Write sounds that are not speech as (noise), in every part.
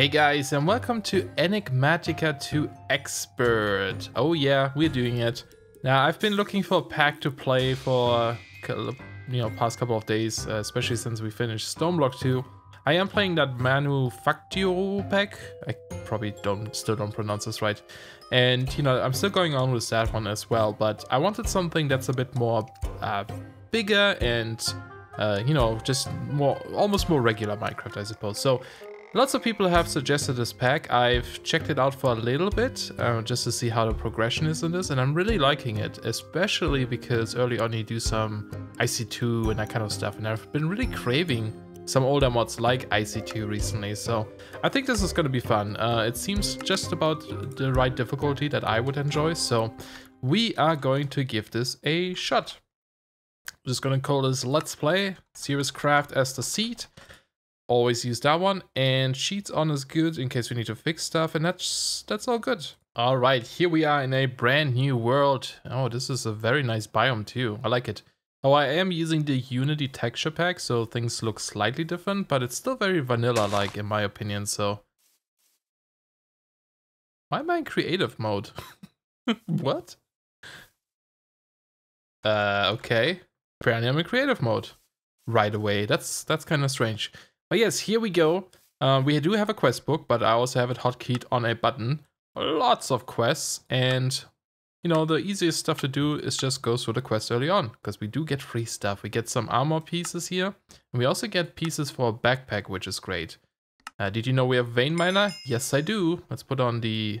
Hey guys and welcome to Enigmatica 2 Expert. Oh yeah, we're doing it. Now I've been looking for a pack to play for you know past couple of days, uh, especially since we finished Stoneblock 2. I am playing that Manufacturo pack. I probably don't still don't pronounce this right. And you know, I'm still going on with that one as well, but I wanted something that's a bit more uh, bigger and uh, you know, just more, almost more regular Minecraft, I suppose. So Lots of people have suggested this pack. I've checked it out for a little bit, uh, just to see how the progression is in this, and I'm really liking it, especially because early on you do some IC2 and that kind of stuff, and I've been really craving some older mods like IC2 recently, so I think this is going to be fun. Uh, it seems just about the right difficulty that I would enjoy, so we are going to give this a shot. I'm just going to call this Let's Play, Serious Craft as the seed always use that one. And sheets on is good in case we need to fix stuff. And that's, that's all good. All right, here we are in a brand new world. Oh, this is a very nice biome too. I like it. Oh, I am using the Unity texture pack, so things look slightly different, but it's still very vanilla-like in my opinion, so... Why am I in creative mode? (laughs) what? Uh, okay. Apparently I'm in creative mode right away. That's that's kind of strange. But yes, here we go. Uh, we do have a quest book, but I also have it hotkeyed on a button. Lots of quests, and you know, the easiest stuff to do is just go through the quest early on, because we do get free stuff. We get some armor pieces here, and we also get pieces for a backpack, which is great. Uh, did you know we have Vein Miner? Yes, I do. Let's put on the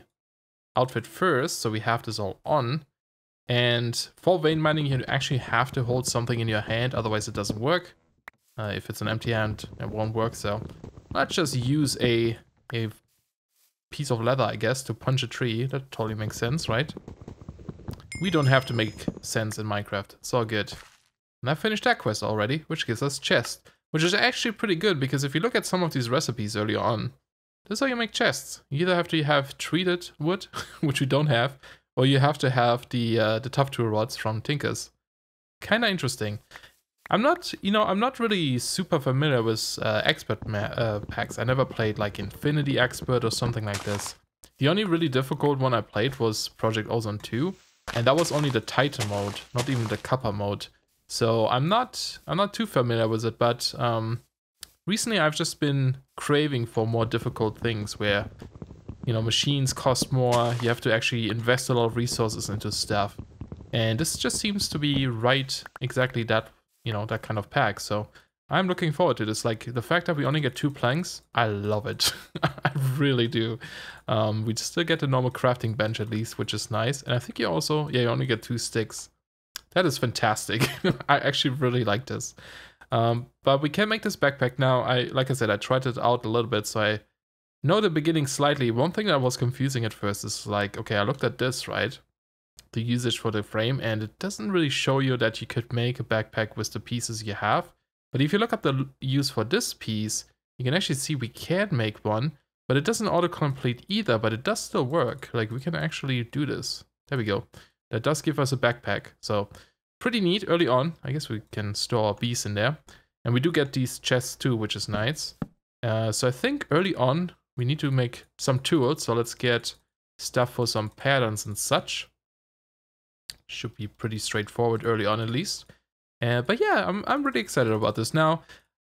outfit first, so we have this all on. And for vein mining, you actually have to hold something in your hand, otherwise it doesn't work. Uh, if it's an empty hand, it won't work, so let's just use a, a piece of leather, I guess, to punch a tree. That totally makes sense, right? We don't have to make sense in Minecraft. It's all good. And I finished that quest already, which gives us chest. Which is actually pretty good, because if you look at some of these recipes earlier on, this is how you make chests. You either have to have treated wood, (laughs) which we don't have, or you have to have the uh, the tough tool rods from Tinkers. Kinda interesting. I'm not, you know, I'm not really super familiar with uh, expert uh, packs. I never played like Infinity Expert or something like this. The only really difficult one I played was Project Ozone 2, and that was only the Titan mode, not even the Copper mode. So I'm not, I'm not too familiar with it, but um, recently I've just been craving for more difficult things where, you know, machines cost more. You have to actually invest a lot of resources into stuff, and this just seems to be right exactly that you know, that kind of pack. So I'm looking forward to this. Like the fact that we only get two planks, I love it. (laughs) I really do. Um, we still get the normal crafting bench at least, which is nice. And I think you also, yeah, you only get two sticks. That is fantastic. (laughs) I actually really like this. Um, but we can make this backpack now. I, like I said, I tried it out a little bit, so I know the beginning slightly. One thing that was confusing at first is like, okay, I looked at this, right? The usage for the frame and it doesn't really show you that you could make a backpack with the pieces you have. But if you look up the use for this piece, you can actually see we can make one, but it doesn't autocomplete either, but it does still work. Like we can actually do this. There we go. That does give us a backpack. So pretty neat early on. I guess we can store bees in there. And we do get these chests too, which is nice. Uh, so I think early on, we need to make some tools. So let's get stuff for some patterns and such. Should be pretty straightforward early on at least. Uh, but yeah, I'm, I'm really excited about this. Now,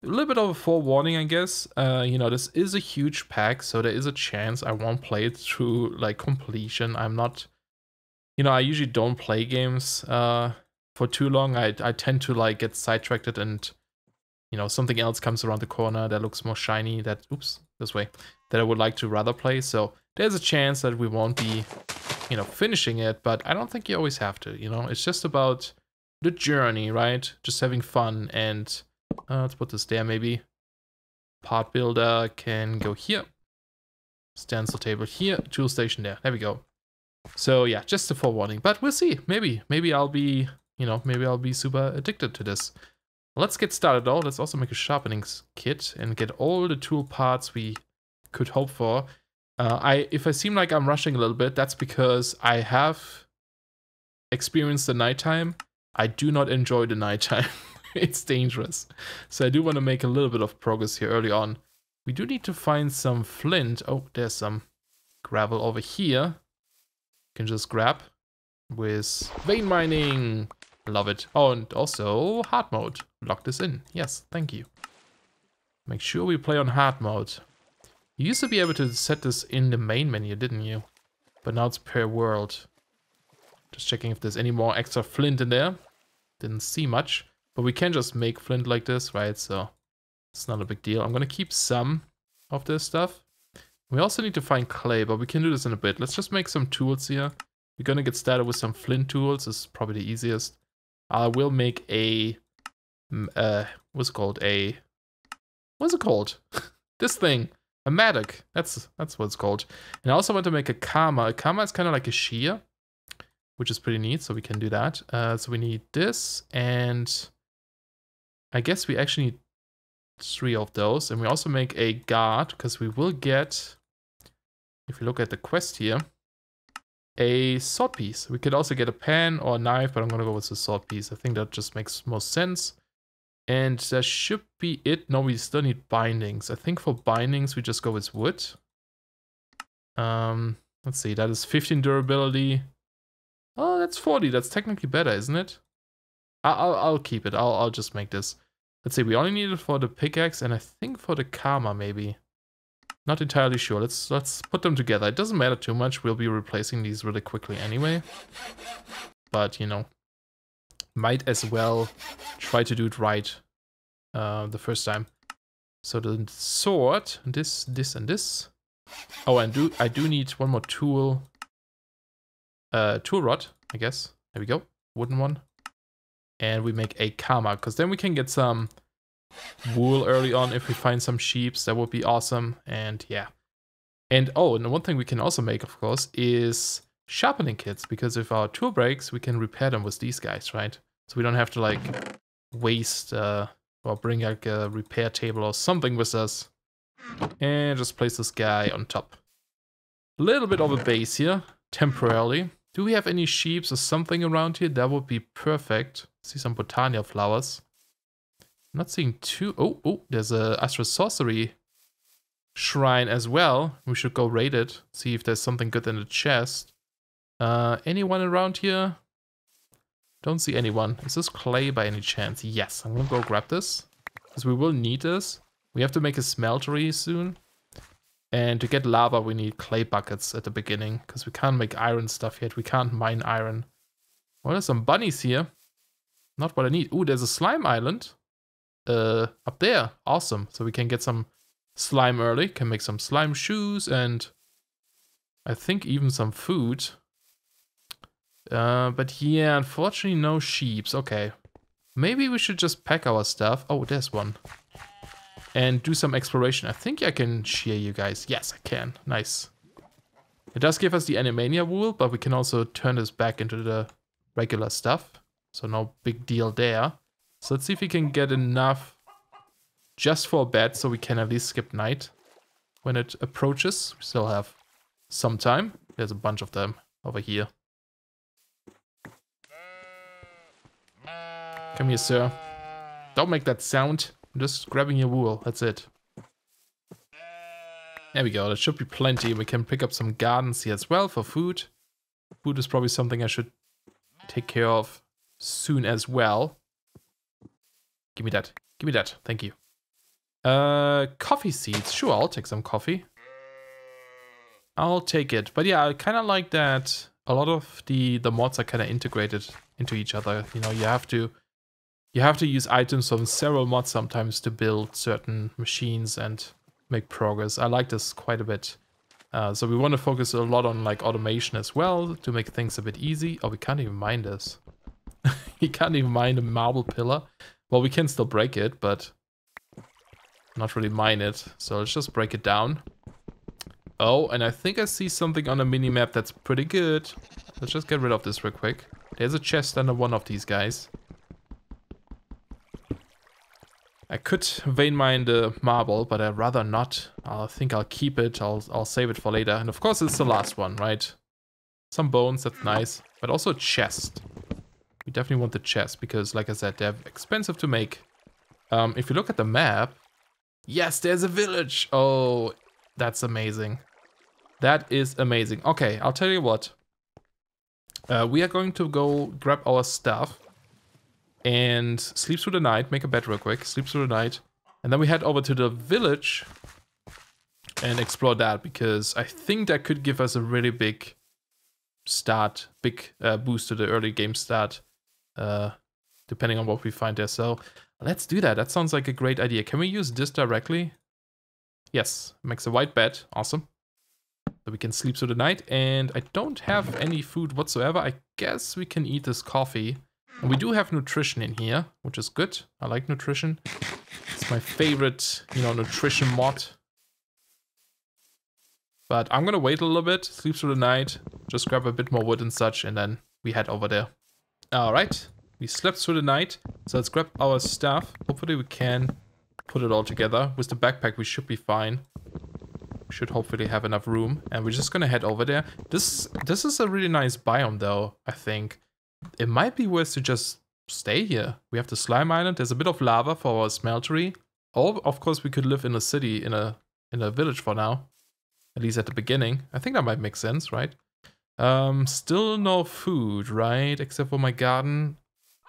a little bit of a forewarning, I guess. Uh, you know, this is a huge pack, so there is a chance I won't play it through like completion. I'm not, you know, I usually don't play games uh, for too long. I, I tend to like get sidetracked and, you know, something else comes around the corner that looks more shiny that, oops, this way, that I would like to rather play. So there's a chance that we won't be you know, finishing it, but I don't think you always have to, you know, it's just about the journey, right? Just having fun and uh, let's put this there maybe. Part builder can go here. Stencil table here, tool station there. There we go. So yeah, just a forewarning, but we'll see. Maybe, maybe I'll be, you know, maybe I'll be super addicted to this. Let's get started though. Let's also make a sharpening kit and get all the tool parts we could hope for. Uh, I if I seem like I'm rushing a little bit, that's because I have experienced the nighttime. I do not enjoy the nighttime. (laughs) it's dangerous. So I do want to make a little bit of progress here early on. We do need to find some flint. Oh, there's some gravel over here. Can just grab with vein mining. Love it. Oh, and also hard mode. Lock this in. Yes, thank you. Make sure we play on hard mode. You used to be able to set this in the main menu, didn't you? But now it's per world. Just checking if there's any more extra flint in there. Didn't see much. But we can just make flint like this, right? So it's not a big deal. I'm going to keep some of this stuff. We also need to find clay, but we can do this in a bit. Let's just make some tools here. We're going to get started with some flint tools. This is probably the easiest. I will make a... Uh, what's it called? A... What's it called? (laughs) this thing. A mattock. That's that's what it's called. And I also want to make a kama. A kama is kind of like a shear, which is pretty neat. So we can do that. Uh, so we need this and I guess we actually need three of those. And we also make a guard because we will get, if you look at the quest here, a sword piece. We could also get a pen or a knife, but I'm going to go with the sword piece. I think that just makes most sense. And that should be it. No, we still need bindings. I think for bindings, we just go with wood. Um, let's see, that is 15 durability. Oh, that's 40. That's technically better, isn't it? I'll, I'll keep it. I'll, I'll just make this. Let's see, we only need it for the pickaxe and I think for the kama, maybe. Not entirely sure. Let's let's put them together. It doesn't matter too much. We'll be replacing these really quickly anyway. But, you know, might as well try to do it right uh, the first time. So the sword, this, this, and this. Oh, and do I do need one more tool. Uh, tool rod, I guess. There we go. Wooden one and we make a kama because then we can get some wool early on if we find some sheeps that would be awesome and yeah and oh and one thing we can also make of course is sharpening kits because if our tool breaks we can repair them with these guys right so we don't have to like waste uh, or bring like a repair table or something with us and just place this guy on top a little bit of a base here temporarily do we have any sheeps or something around here that would be perfect See some Botania flowers. Not seeing two. Oh, oh, there's a Astral Sorcery shrine as well. We should go raid it. See if there's something good in the chest. Uh, anyone around here? Don't see anyone. Is this clay by any chance? Yes, I'm gonna go grab this. Because we will need this. We have to make a smeltery soon. And to get lava, we need clay buckets at the beginning. Because we can't make iron stuff yet. We can't mine iron. Well, there's some bunnies here. Not what I need. Ooh, there's a slime island. Uh, up there. Awesome. So we can get some slime early. Can make some slime shoes and I think even some food. Uh, but yeah, unfortunately no sheeps. Okay. Maybe we should just pack our stuff. Oh, there's one. And do some exploration. I think I can shear you guys. Yes, I can. Nice. It does give us the Animania wool, but we can also turn this back into the regular stuff. So no big deal there. So let's see if we can get enough just for a bed so we can at least skip night when it approaches. We still have some time. There's a bunch of them over here. Come here, sir. Don't make that sound. I'm just grabbing your wool. That's it. There we go. There should be plenty. We can pick up some gardens here as well for food. Food is probably something I should take care of soon as well. Give me that. Give me that. Thank you. Uh, coffee seeds. Sure, I'll take some coffee. I'll take it. But yeah, I kind of like that a lot of the, the mods are kind of integrated into each other. You know, you have to you have to use items from several mods sometimes to build certain machines and make progress. I like this quite a bit. Uh, so we want to focus a lot on like automation as well to make things a bit easy. Oh, we can't even mine this. (laughs) he can't even mine a marble pillar. Well, we can still break it, but not really mine it. So let's just break it down. Oh, and I think I see something on the mini-map that's pretty good. Let's just get rid of this real quick. There's a chest under one of these guys. I could vein mine the marble, but I'd rather not. I think I'll keep it. I'll, I'll save it for later. And of course, it's the last one, right? Some bones, that's nice. But also a chest. We definitely want the chest because, like I said, they're expensive to make. Um, if you look at the map, Yes, there's a village. Oh, that's amazing. That is amazing. Okay, I'll tell you what. Uh, we are going to go grab our stuff and sleep through the night, make a bed real quick, sleep through the night, and then we head over to the village and explore that because I think that could give us a really big start, big uh, boost to the early game start, uh, depending on what we find there. So let's do that. That sounds like a great idea. Can we use this directly? Yes, makes a white bed. Awesome. So we can sleep through the night. And I don't have any food whatsoever. I guess we can eat this coffee. We do have nutrition in here, which is good. I like nutrition. It's my favorite, you know, nutrition mod. But I'm gonna wait a little bit, sleep through the night, just grab a bit more wood and such, and then we head over there. Alright, we slept through the night, so let's grab our stuff. Hopefully we can put it all together. With the backpack we should be fine. We should hopefully have enough room. And we're just gonna head over there. This this is a really nice biome though, I think. It might be worth to just stay here. We have the slime island, there's a bit of lava for our smeltery. Or of course we could live in a city, in a in a village for now. At least at the beginning. I think that might make sense, right? Um, still no food, right? Except for my garden.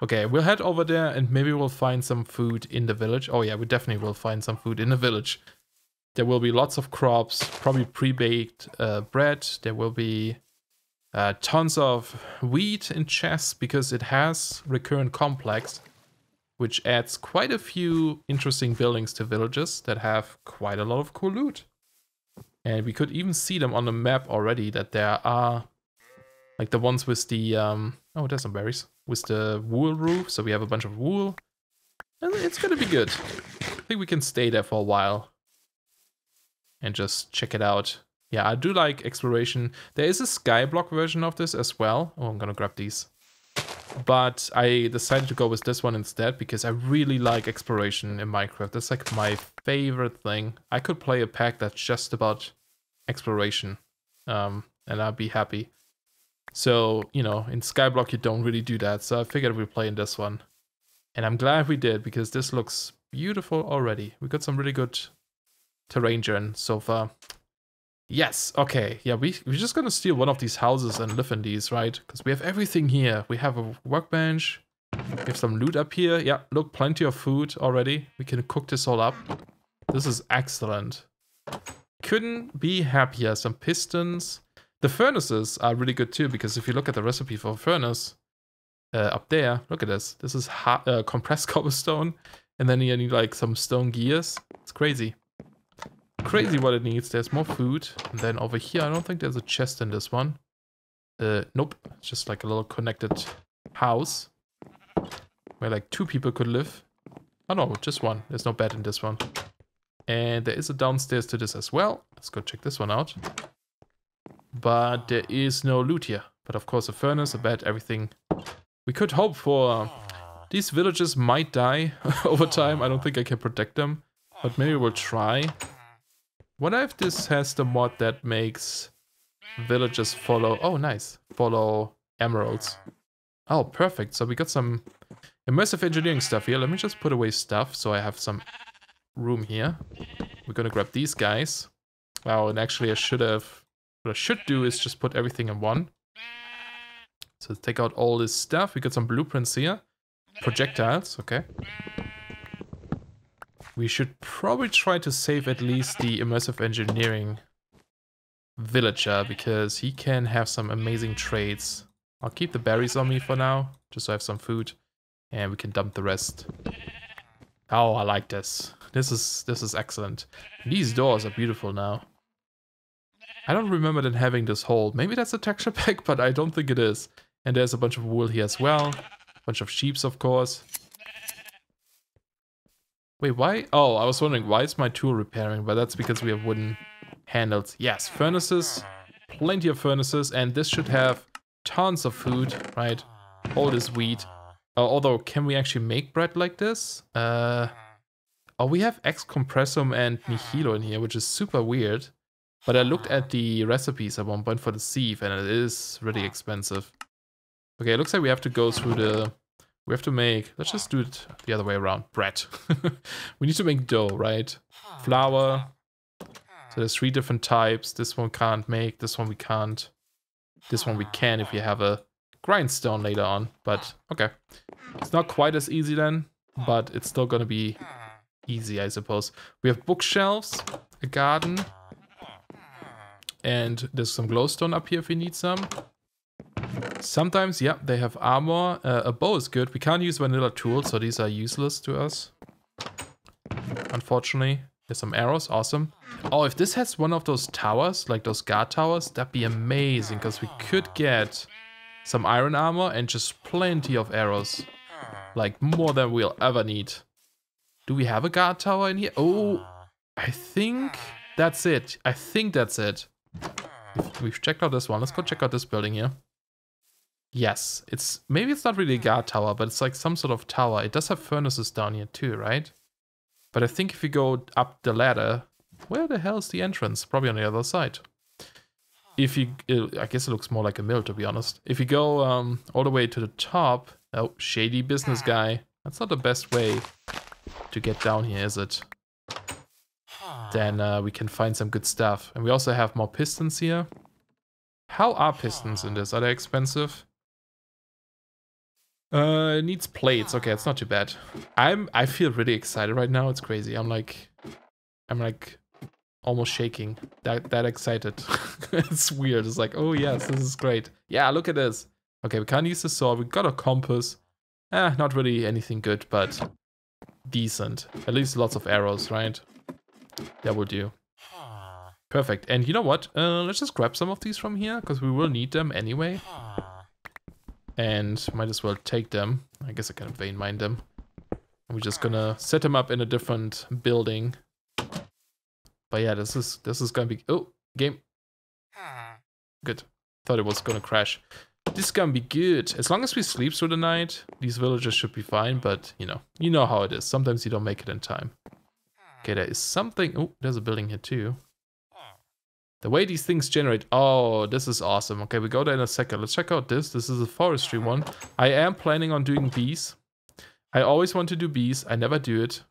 Okay, we'll head over there and maybe we'll find some food in the village. Oh yeah, we definitely will find some food in the village. There will be lots of crops, probably pre-baked uh, bread. There will be uh, tons of wheat in chests because it has recurrent complex, which adds quite a few interesting buildings to villages that have quite a lot of cool loot. And we could even see them on the map already that there are like the ones with the um oh there's some berries with the wool roof. So we have a bunch of wool. And it's gonna be good. I think we can stay there for a while and just check it out yeah i do like exploration. There is a skyblock version of this as well. Oh i'm gonna grab these. But i decided to go with this one instead because i really like exploration in minecraft. That's like my favorite thing. I could play a pack that's just about exploration um and i'd be happy. So, you know, in Skyblock you don't really do that, so I figured we'd play in this one. And I'm glad we did, because this looks beautiful already. We got some really good terrain so far. Yes, okay, yeah, we, we're just gonna steal one of these houses and live in these, right? Because we have everything here. We have a workbench, we have some loot up here. Yeah, look, plenty of food already. We can cook this all up. This is excellent. Couldn't be happier. Some pistons. The furnaces are really good too, because if you look at the recipe for a furnace, uh, up there, look at this. This is uh, (laughs) compressed cobblestone, and then you need like some stone gears. It's crazy. Crazy what it needs. There's more food. And then over here, I don't think there's a chest in this one. Uh, nope. It's just like a little connected house. Where like two people could live. Oh no, just one. There's no bed in this one. And there is a downstairs to this as well. Let's go check this one out. But there is no loot here. But of course a furnace, a bed, everything. We could hope for... These villages might die (laughs) over time. I don't think I can protect them. But maybe we'll try. What if this has the mod that makes villages follow... Oh, nice. Follow emeralds. Oh, perfect. So we got some immersive engineering stuff here. Let me just put away stuff so I have some room here. We're gonna grab these guys. Wow, and actually I should have what I should do is just put everything in one. So take out all this stuff. We got some blueprints here. Projectiles, okay. We should probably try to save at least the immersive engineering villager because he can have some amazing trades. I'll keep the berries on me for now, just so I have some food. And we can dump the rest. Oh, I like this. This is this is excellent. These doors are beautiful now. I don't remember them having this hole. Maybe that's a texture pack, (laughs) but I don't think it is. And there's a bunch of wool here as well. A bunch of sheeps, of course. Wait, why? Oh, I was wondering, why is my tool repairing? But that's because we have wooden handles. Yes, furnaces. Plenty of furnaces. And this should have tons of food, right? All this wheat. Uh, although, can we actually make bread like this? Uh, oh, we have Ex Compressum and Nihilo in here, which is super weird. But I looked at the recipes at one point for the sieve and it is really expensive. Okay, it looks like we have to go through the We have to make, let's just do it the other way around. Bread. (laughs) we need to make dough, right? Flour. So there's three different types. This one can't make, this one we can't. This one we can if you have a grindstone later on, but okay. It's not quite as easy then, but it's still gonna be easy, I suppose. We have bookshelves, a garden, and there's some glowstone up here if we need some. Sometimes, yeah, they have armor. Uh, a bow is good. We can't use vanilla tools, so these are useless to us. Unfortunately. There's some arrows, awesome. Oh, if this has one of those towers, like those guard towers, that'd be amazing, because we could get some iron armor and just plenty of arrows. Like, more than we'll ever need. Do we have a guard tower in here? Oh, I think that's it. I think that's it. We've checked out this one. Let's go check out this building here. Yes, it's maybe it's not really a guard tower, but it's like some sort of tower. It does have furnaces down here too, right? But I think if you go up the ladder, where the hell is the entrance? Probably on the other side. If you, I guess it looks more like a mill to be honest. If you go um, all the way to the top, oh, shady business guy. That's not the best way to get down here, is it? Then uh, we can find some good stuff. And we also have more pistons here. How are pistons in this? Are they expensive? Uh, it needs plates. Okay, it's not too bad. I'm. I feel really excited right now. It's crazy. I'm like, I'm like, almost shaking. That that excited. (laughs) it's weird. It's like, oh yes, this is great. Yeah, look at this. Okay, we can't use the sword. We got a compass. Eh, not really anything good, but decent. At least lots of arrows, right? That will do. Perfect. And you know what? Uh, let's just grab some of these from here, because we will need them anyway and might as well take them. I guess I can vein mine them. we're just gonna set them up in a different building. But yeah, this is this is gonna be oh game. Good. Thought it was gonna crash. This is gonna be good. As long as we sleep through the night, these villagers should be fine, but you know, you know how it is. Sometimes you don't make it in time. Okay, there is something. Oh, there's a building here too. The way these things generate. Oh, this is awesome. Okay, we go there in a second. Let's check out this. This is a forestry one. I am planning on doing bees. I always want to do bees. I never do it.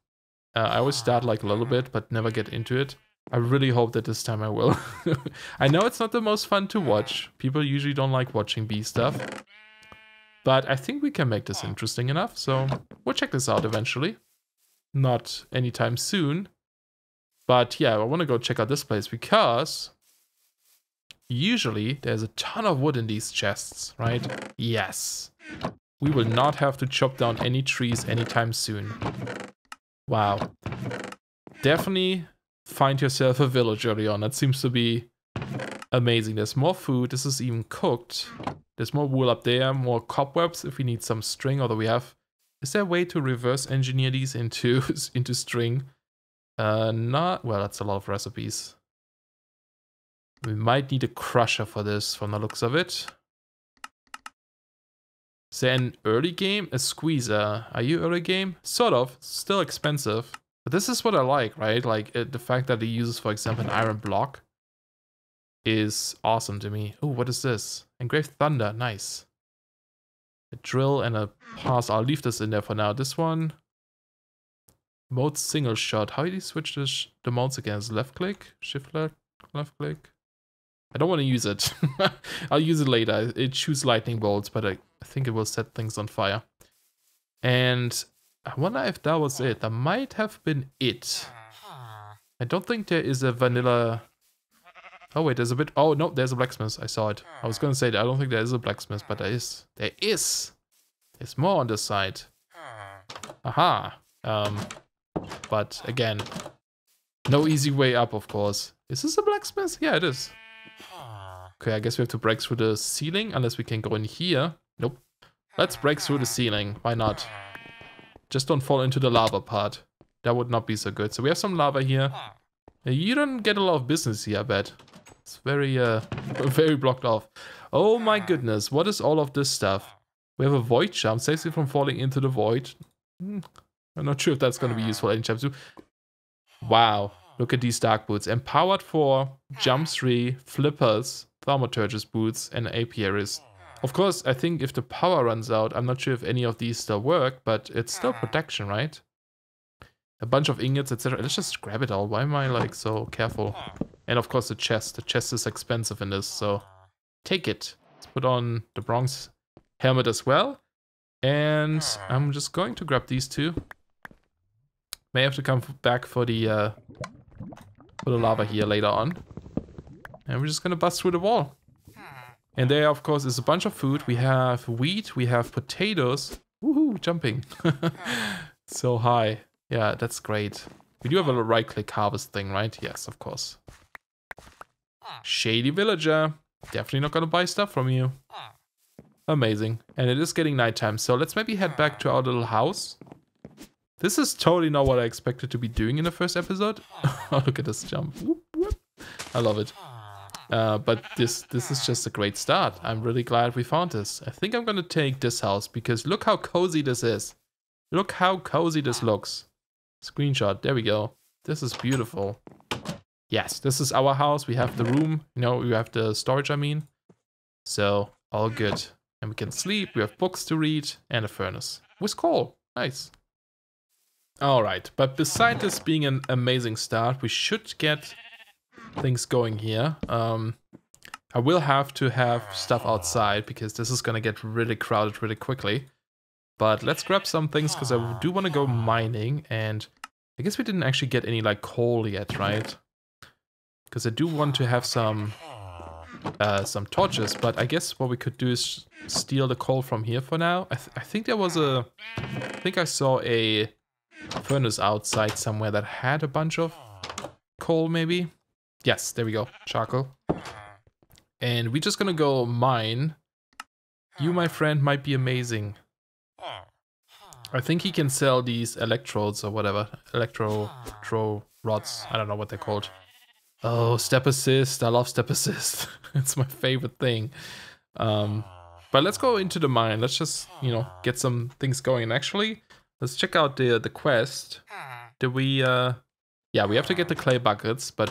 Uh, I always start like a little bit, but never get into it. I really hope that this time I will. (laughs) I know it's not the most fun to watch. People usually don't like watching bee stuff. But I think we can make this interesting enough. So we'll check this out eventually. Not anytime soon. But yeah, I want to go check out this place because Usually, there's a ton of wood in these chests, right? Yes. We will not have to chop down any trees anytime soon. Wow. Definitely find yourself a village early on. That seems to be amazing. There's more food. This is even cooked. There's more wool up there, more cobwebs if we need some string, although we have... Is there a way to reverse engineer these into, (laughs) into string? Uh, not... Well, that's a lot of recipes. We might need a crusher for this from the looks of it. Is there an early game? A squeezer. Are you early game? Sort of. Still expensive. But this is what I like, right? Like it, the fact that it uses, for example, an iron block is awesome to me. Oh, what is this? Engraved Thunder. Nice. A drill and a pass. I'll leave this in there for now. This one. Mode single shot. How do you switch the modes again? Left click? Shift left, left click? I don't want to use it. (laughs) I'll use it later. It shoots lightning bolts, but I, I think it will set things on fire. And I wonder if that was it. That might have been it. I don't think there is a vanilla... Oh wait, there's a bit... Oh no, there's a blacksmith. I saw it. I was going to say that I don't think there is a blacksmith, but there is. There is! There's more on this side. Aha. Um, but again, no easy way up, of course. Is this a blacksmith? Yeah, it is. Ah. Okay, I guess we have to break through the ceiling, unless we can go in here. Nope. Let's break through the ceiling. Why not? Ah. Just don't fall into the lava part. That would not be so good. So we have some lava here. Ah. You don't get a lot of business here, I bet. It's very, uh, (laughs) very blocked off. Oh my goodness, what is all of this stuff? We have a void jump, saves you from falling into the void. Hmm, I'm not sure if that's going to be useful anytime soon. Wow, look at these dark boots. Empowered for jump 3, flippers, thaumaturgist boots, and Apiaries. Of course, I think if the power runs out, I'm not sure if any of these still work, but it's still protection, right? A bunch of ingots, etc. Let's just grab it all. Why am I like so careful? And of course the chest. The chest is expensive in this, so take it. Let's put on the bronze helmet as well. And I'm just going to grab these two. May have to come back for the uh, for the lava here later on. And we're just gonna bust through the wall. And there, of course, is a bunch of food. We have wheat, we have potatoes. Woohoo, jumping. (laughs) so high. Yeah, that's great. We do have a right-click harvest thing, right? Yes, of course. Shady villager. Definitely not gonna buy stuff from you. Amazing. And it is getting nighttime, so let's maybe head back to our little house. This is totally not what I expected to be doing in the first episode. (laughs) oh, look at this jump. Whoop, whoop. I love it. Uh, but this this is just a great start. I'm really glad we found this. I think I'm gonna take this house because look how cozy this is. Look how cozy this looks. Screenshot, there we go. This is beautiful. Yes, this is our house. We have the room, you know, we have the storage, I mean. So, all good. And we can sleep, we have books to read, and a furnace. With coal, nice. Alright, but beside this being an amazing start, we should get things going here. Um, I will have to have stuff outside because this is gonna get really crowded really quickly. But let's grab some things because I do want to go mining and I guess we didn't actually get any like coal yet, right? Because I do want to have some uh, some torches, but I guess what we could do is steal the coal from here for now. I, th I think there was a, I think I saw a furnace outside somewhere that had a bunch of coal maybe. Yes, there we go. Charcoal. And we're just gonna go mine. You, my friend, might be amazing. I think he can sell these electrodes or whatever. Electro tro rods. I don't know what they're called. Oh, step assist. I love step assist. (laughs) it's my favorite thing. Um, but let's go into the mine. Let's just, you know, get some things going. Actually, let's check out the the quest. Do we uh yeah, we have to get the clay buckets, but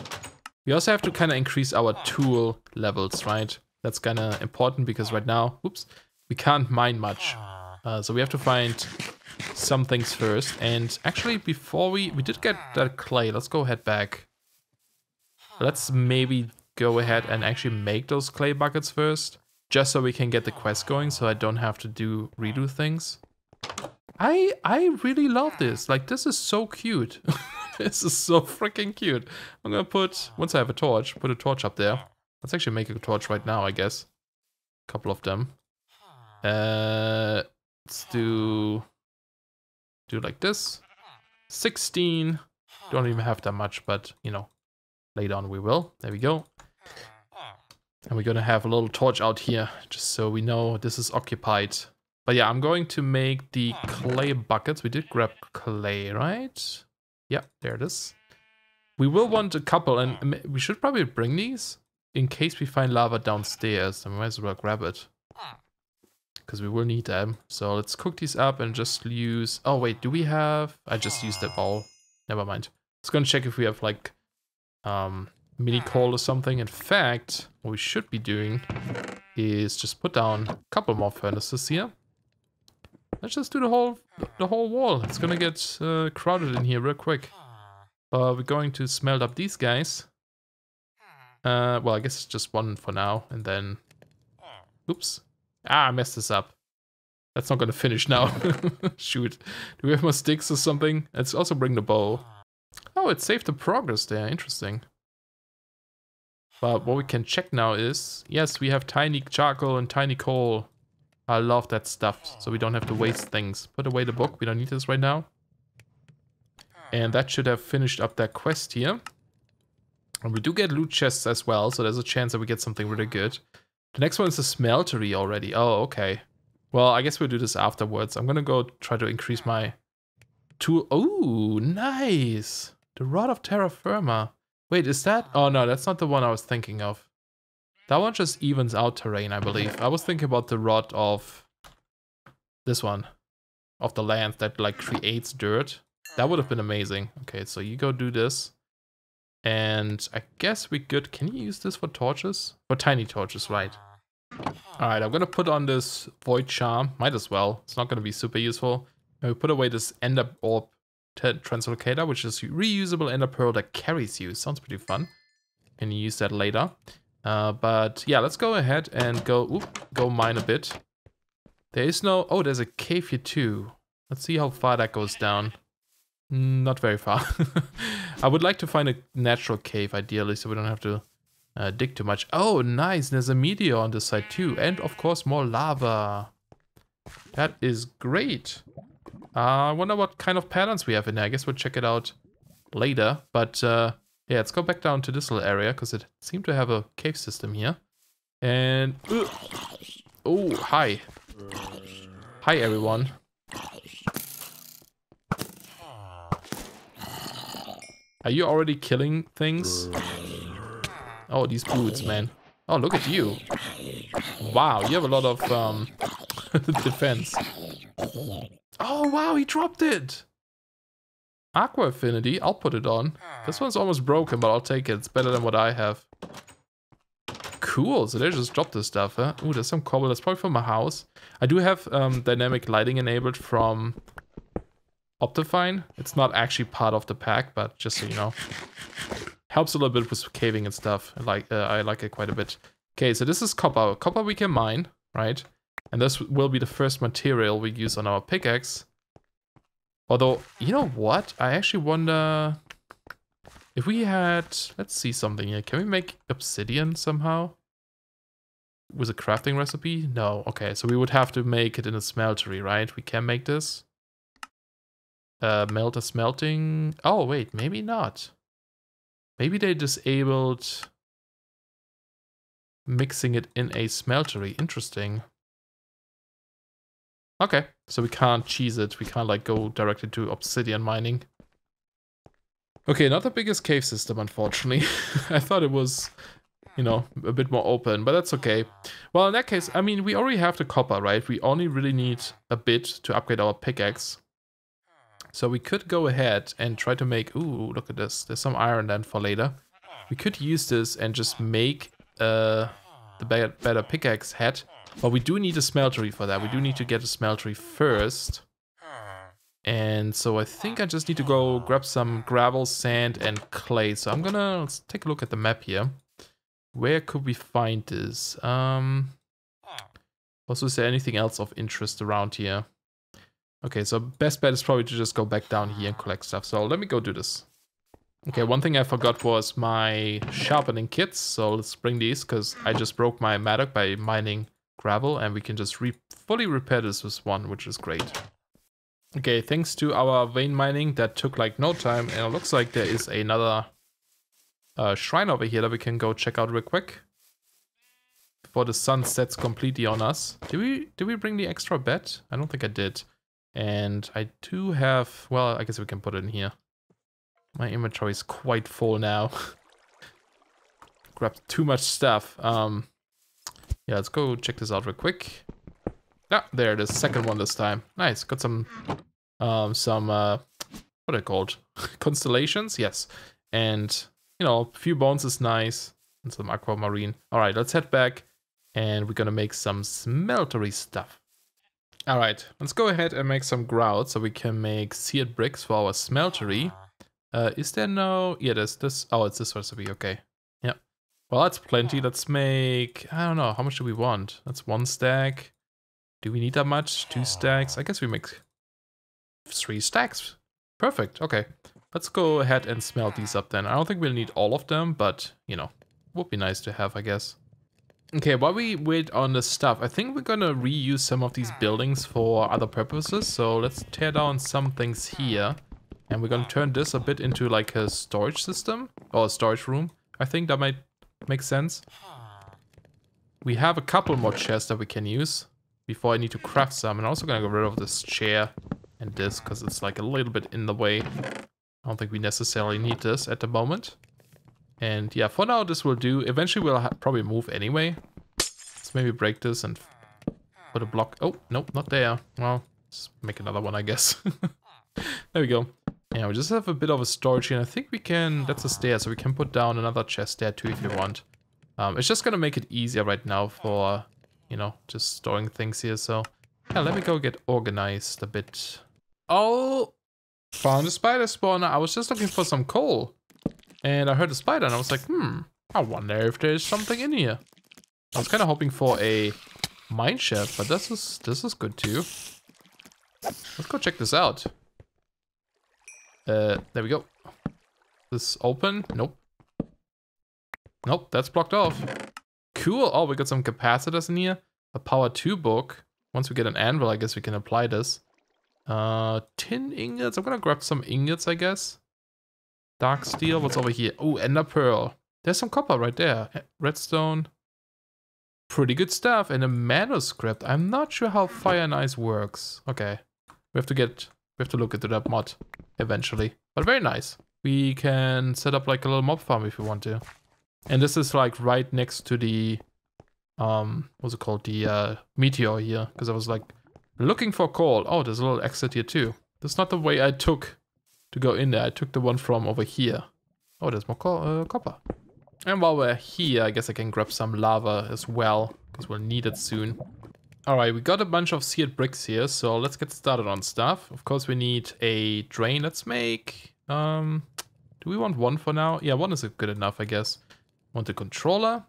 we also have to kind of increase our tool levels, right? That's kind of important because right now, oops, we can't mine much. Uh, so we have to find some things first. And actually, before we, we did get that clay, let's go head back. Let's maybe go ahead and actually make those clay buckets first. Just so we can get the quest going, so I don't have to do redo things. I I really love this. Like, this is so cute. (laughs) this is so freaking cute. I'm gonna put, once I have a torch, put a torch up there. Let's actually make a torch right now, I guess. A couple of them. Uh, let's do, do like this. 16. Don't even have that much, but, you know, later on we will. There we go. And we're gonna have a little torch out here, just so we know this is occupied. But yeah, I'm going to make the oh, clay buckets. We did grab clay, right? Yeah, there it is. We will want a couple, and hmm. we should probably bring these in case we find lava downstairs. I might as well grab it. Hmm. Because we will need them. So let's cook these up and just use... Oh, wait, do we have... I just used that hmm. ball. Never mind. Let's go and check if we have, like, um, mini coal or something. In fact, what we should be doing is just put down a couple more furnaces here. Let's just do the whole the whole wall. It's gonna get uh, crowded in here real quick. Uh, we're going to smelt up these guys. Uh, well, I guess it's just one for now, and then... Oops. Ah, I messed this up. That's not gonna finish now. (laughs) Shoot. Do we have more sticks or something? Let's also bring the bow. Oh, it saved the progress there. Interesting. But what we can check now is... Yes, we have tiny charcoal and tiny coal. I love that stuff, so we don't have to waste things. Put away the book, we don't need this right now. And that should have finished up that quest here. And we do get loot chests as well, so there's a chance that we get something really good. The next one is the smeltery already. Oh, okay. Well, I guess we'll do this afterwards. I'm gonna go try to increase my tool. Oh, nice! The Rod of Terra Firma. Wait, is that? Oh no, that's not the one I was thinking of. That one just evens out terrain, I believe. I was thinking about the rod of this one. Of the land that like creates dirt. That would have been amazing. Okay, so you go do this. And I guess we could... Can you use this for torches? For tiny torches, right. Alright, I'm gonna put on this Void Charm. Might as well. It's not gonna be super useful. And we put away this Ender Orb Translocator, which is reusable Ender Pearl that carries you. Sounds pretty fun. Can you use that later. Uh, but yeah, let's go ahead and go oop, go mine a bit. There is no... Oh, there's a cave here too. Let's see how far that goes down. Not very far. (laughs) I would like to find a natural cave, ideally, so we don't have to uh, dig too much. Oh, nice. There's a meteor on this side too. And, of course, more lava. That is great. Uh, I wonder what kind of patterns we have in there. I guess we'll check it out later. But, uh, yeah, let's go back down to this little area because it seemed to have a cave system here. And... Oh, hi. Hi, everyone. Are you already killing things? Oh, these boots, man. Oh, look at you. Wow, you have a lot of um, (laughs) defense. Oh, wow, he dropped it. Aqua Affinity, I'll put it on. This one's almost broken, but I'll take it. It's better than what I have. Cool, so they just dropped this stuff, huh? Ooh, there's some cobble. That's probably from my house. I do have um, dynamic lighting enabled from Optifine. It's not actually part of the pack, but just so you know. Helps a little bit with caving and stuff. I like, uh, I like it quite a bit. Okay, so this is copper. Copper we can mine, right? And this will be the first material we use on our pickaxe. Although, you know what? I actually wonder if we had... Let's see something here. Can we make obsidian somehow? With a crafting recipe? No. Okay, so we would have to make it in a smeltery, right? We can make this. Uh, melt a smelting... Oh, wait, maybe not. Maybe they disabled mixing it in a smeltery. Interesting. Okay, so we can't cheese it. We can't like go directly to obsidian mining. Okay, not the biggest cave system, unfortunately. (laughs) I thought it was, you know, a bit more open, but that's okay. Well, in that case, I mean, we already have the copper, right? We only really need a bit to upgrade our pickaxe. So we could go ahead and try to make... Ooh, look at this. There's some iron then for later. We could use this and just make uh, the better, better pickaxe head but we do need a smeltery for that. We do need to get a smeltery first. And so I think I just need to go grab some gravel, sand, and clay. So I'm gonna, let's take a look at the map here. Where could we find this? Um, also, is there anything else of interest around here? Okay, so best bet is probably to just go back down here and collect stuff. So let me go do this. Okay, one thing I forgot was my sharpening kits. So let's bring these because I just broke my mattock by mining gravel and we can just re fully repair this with one, which is great. Okay, thanks to our vein mining that took like no time and it looks like there is another uh, shrine over here that we can go check out real quick. Before the sun sets completely on us. Did we, did we bring the extra bed? I don't think I did. And I do have, well, I guess we can put it in here. My inventory is quite full now. (laughs) Grabbed too much stuff. Um, yeah, let's go check this out real quick. Ah, there is. Second one this time. Nice. Got some, um, some, uh, what are they called? (laughs) Constellations? Yes. And, you know, a few bones is nice. And some aquamarine. All right, let's head back. And we're gonna make some smeltery stuff. All right, let's go ahead and make some grout so we can make seared bricks for our smeltery. Uh, is there no... Yeah, there's this... Oh, it's this recipe. Okay. Well, that's plenty. Let's make, I don't know, how much do we want? That's one stack. Do we need that much? Two stacks? I guess we make three stacks. Perfect, okay. Let's go ahead and smelt these up then. I don't think we'll need all of them, but, you know, would be nice to have, I guess. Okay, while we wait on the stuff, I think we're gonna reuse some of these hmm. buildings for other purposes. So let's tear down some things here. And we're gonna turn this a bit into like a storage system, or a storage room. I think that might Makes sense. We have a couple more chairs that we can use before I need to craft some. And I'm also gonna get rid of this chair and this because it's like a little bit in the way. I don't think we necessarily need this at the moment. And yeah, for now this will do. Eventually we'll probably move anyway. Let's maybe break this and put a block. Oh, nope, not there. Well, let's make another one, I guess. (laughs) there we go. Yeah, we just have a bit of a storage here. And I think we can, that's a stair, so we can put down another chest there too if you want. Um, it's just gonna make it easier right now for you know, just storing things here. So yeah, let me go get organized a bit. Oh, found a spider spawner. I was just looking for some coal. And I heard a spider and I was like, hmm, I wonder if there's something in here. I was kind of hoping for a mine shaft, but this is this is good too. Let's go check this out. Uh, there we go. This open? Nope. Nope, that's blocked off. Cool. Oh, we got some capacitors in here. A power 2 book. Once we get an anvil, I guess we can apply this. Uh, tin ingots. I'm gonna grab some ingots, I guess. Dark steel. What's over here? Oh, ender pearl. There's some copper right there. Redstone. Pretty good stuff. And a manuscript. I'm not sure how fire and ice works. Okay. We have to get... We have to look into that mod eventually. But very nice. We can set up like a little mob farm if we want to. And this is like right next to the... Um, what's it called? The uh, meteor here. Because I was like looking for coal. Oh, there's a little exit here too. That's not the way I took to go in there. I took the one from over here. Oh, there's more co uh, copper. And while we're here, I guess I can grab some lava as well, because we'll need it soon. Alright, we got a bunch of seared bricks here, so let's get started on stuff. Of course, we need a drain. Let's make... Um, do we want one for now? Yeah, one is good enough, I guess. Want a controller.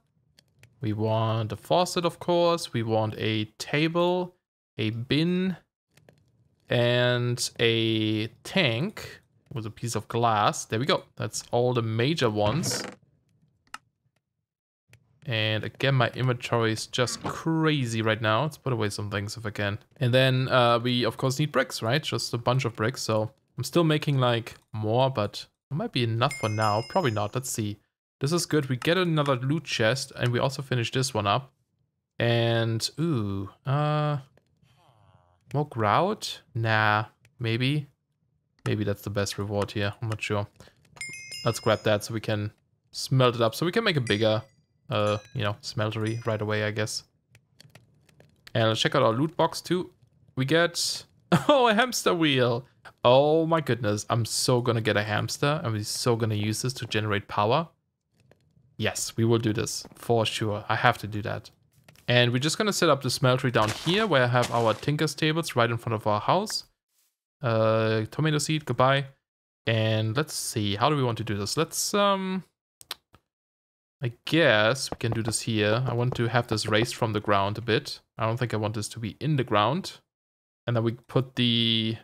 We want a faucet, of course. We want a table, a bin, and a tank with a piece of glass. There we go. That's all the major ones. And again, my inventory is just crazy right now. Let's put away some things if I can. And then uh, we, of course, need bricks, right? Just a bunch of bricks. So I'm still making like more, but it might be enough for now. Probably not. Let's see. This is good. We get another loot chest and we also finish this one up. And, ooh, uh, more grout? Nah, maybe. Maybe that's the best reward here. I'm not sure. Let's grab that so we can smelt it up. So we can make a bigger, uh, you know, smeltery right away, I guess. And let's check out our loot box too. We get, (laughs) oh, a hamster wheel. Oh my goodness. I'm so gonna get a hamster and we're so gonna use this to generate power. Yes, we will do this for sure. I have to do that. And we're just gonna set up the smeltery down here where I have our tinker's tables right in front of our house. Uh, tomato seed, goodbye. And let's see, how do we want to do this? Let's, um, I guess we can do this here. I want to have this raised from the ground a bit. I don't think I want this to be in the ground. And then we put the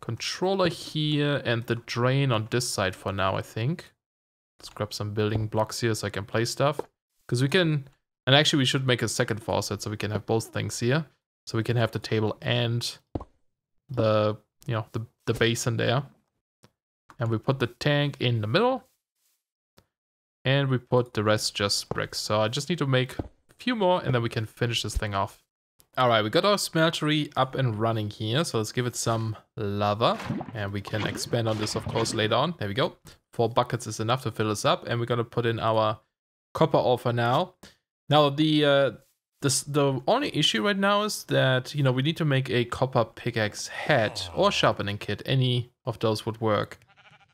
controller here and the drain on this side for now, I think. Let's grab some building blocks here so I can place stuff. Because we can, and actually we should make a second faucet so we can have both things here. So we can have the table and the you know, the, the basin there. And we put the tank in the middle. And we put the rest just bricks. So I just need to make a few more and then we can finish this thing off. All right, we got our smeltery up and running here. So let's give it some lava. And we can expand on this, of course, later on. There we go. Four buckets is enough to fill this up. And we're going to put in our copper ore for now. Now, the uh, this, the only issue right now is that, you know, we need to make a copper pickaxe head or sharpening kit. Any of those would work.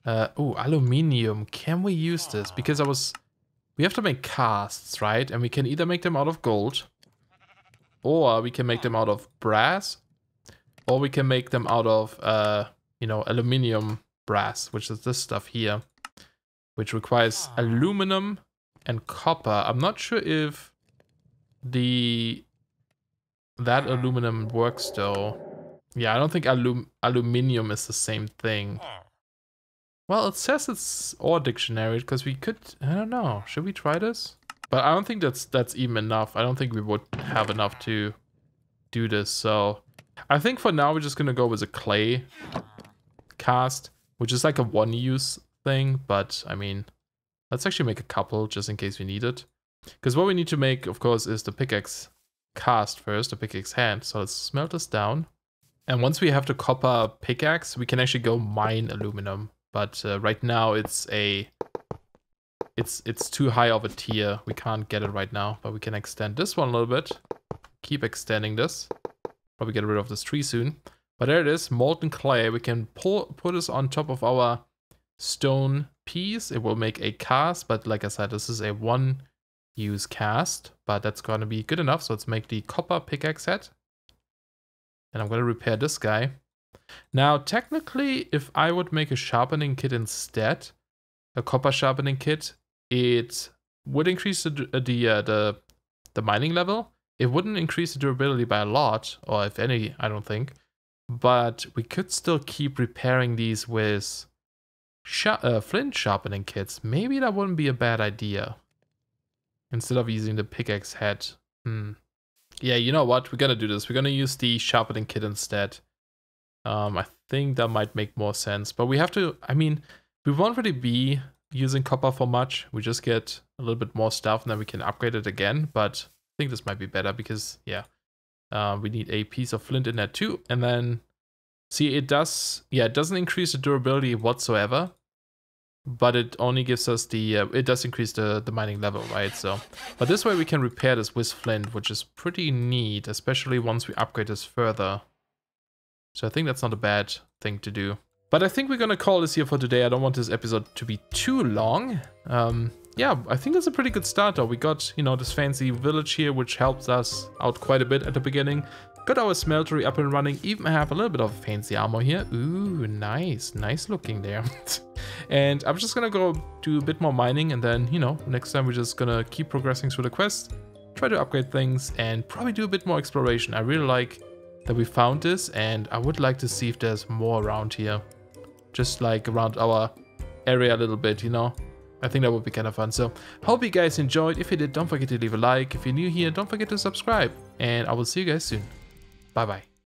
Uh, oh, aluminium. Can we use this? Because I was... We have to make casts, right? And we can either make them out of gold. Or we can make them out of brass. Or we can make them out of, uh, you know, aluminium brass, which is this stuff here. Which requires aluminum and copper. I'm not sure if the that aluminum works though. Yeah, I don't think alum aluminium is the same thing. Well, it says it's ore dictionary because we could. I don't know. Should we try this? But I don't think that's that's even enough. I don't think we would have enough to do this. So I think for now we're just gonna go with a clay cast, which is like a one-use thing. But I mean, let's actually make a couple just in case we need it. Because what we need to make, of course, is the pickaxe cast first, the pickaxe hand. So let's smelt this down. And once we have the copper pickaxe, we can actually go mine aluminum. But uh, right now it's a... It's, it's too high of a tier. We can't get it right now. But we can extend this one a little bit. Keep extending this. Probably get rid of this tree soon. But there it is, molten clay. We can pull, put this on top of our stone piece. It will make a cast. But like I said, this is a one use cast, but that's going to be good enough. So let's make the copper pickaxe head. And I'm going to repair this guy. Now, technically, if I would make a sharpening kit instead, a copper sharpening kit, it would increase the the uh, the, the mining level. It wouldn't increase the durability by a lot, or if any, I don't think. But we could still keep repairing these with sh uh, flint sharpening kits. Maybe that wouldn't be a bad idea. Instead of using the pickaxe head. Hmm. Yeah, you know what? We're gonna do this. We're gonna use the sharpening kit instead. Um, I think that might make more sense. But we have to, I mean, we won't really be using copper for much. We just get a little bit more stuff and then we can upgrade it again. But I think this might be better because, yeah, uh, we need a piece of flint in there too. And then, see, it does, yeah, it doesn't increase the durability whatsoever. But it only gives us the, uh, it does increase the, the mining level, right? So, but this way we can repair this with flint, which is pretty neat, especially once we upgrade this further. So I think that's not a bad thing to do. But I think we're gonna call this here for today. I don't want this episode to be too long. Um, yeah, I think that's a pretty good starter. We got, you know, this fancy village here, which helps us out quite a bit at the beginning. Got our smeltery up and running. Even have a little bit of fancy armor here. Ooh, nice. Nice looking there. (laughs) and I'm just gonna go do a bit more mining and then, you know, next time we're just gonna keep progressing through the quest, try to upgrade things and probably do a bit more exploration. I really like that we found this and I would like to see if there's more around here. Just like around our area a little bit, you know? I think that would be kind of fun. So, hope you guys enjoyed. If you did, don't forget to leave a like. If you're new here, don't forget to subscribe. And I will see you guys soon. Bye-bye.